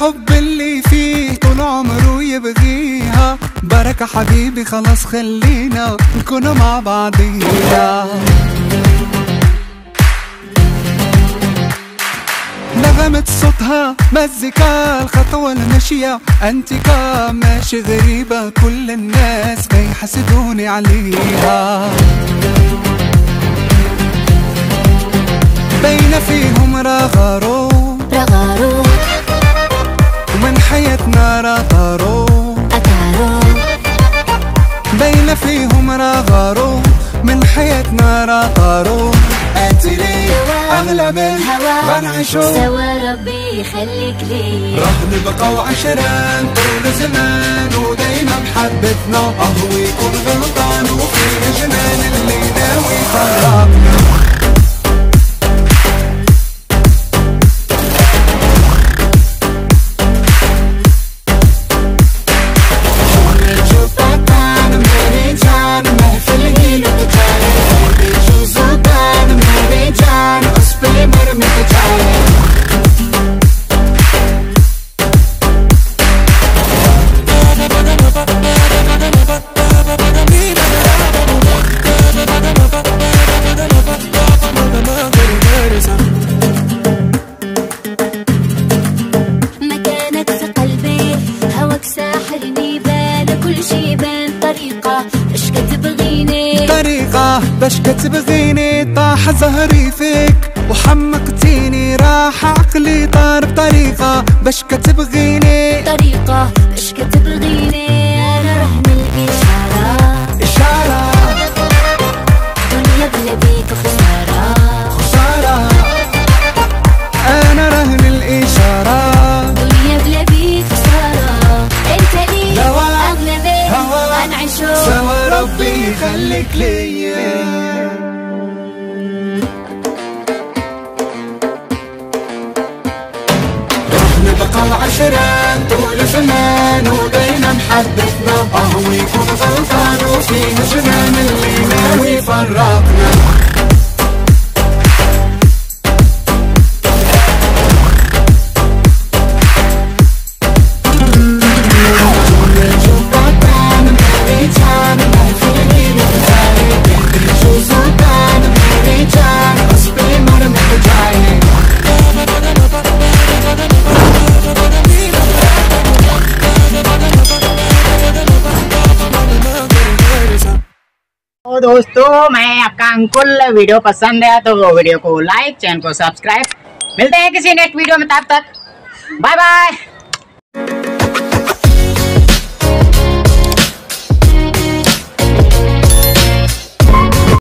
الحب اللي فيه طول عمره يبغيها. بركة حبيبي خلاص خلينا نكون مع بعضينا. نغمة صوتها مزيكا الخطوة المشية. انتكا ماشي غريبة كل الناس بيحسدوني عليها. بين فيهم رغرو بين فيهم رغرو من حياتنا رغرو. أنت لي أغلى من هوا بنعيشو سوا ربي يخليك لي. راح نبقى وعشرين طول زمان ودايما بحبتنا اهو يكون غلطان وفيه باش كتبغيني طاح زهري فيك. وحمقتيني راح عقلي طار بطريقة. باش كتبغيني طريقة اش كتبغيني أنا رهن الاشارة إشارة. دنيا بلا بيك خسارة. خسارة. أنا رهن الإشارة دنيا بلا بيك خسارة. أنت لي بيك هوا انعيشو سوا ربي يخليك ليا. راح نبقى العشرين طول زمان ودايما محبتنا اهو يكون غلطان وفيه جنان اللي ناوي يفرقنا दोस्तों, मैं आपका अंकुल, वीडियो पसंद है तो वीडियो को लाइक, चैनल को सब्सक्राइब। मिलते हैं किसी नेक्स्ट वीडियो में, तब तक। Bye bye.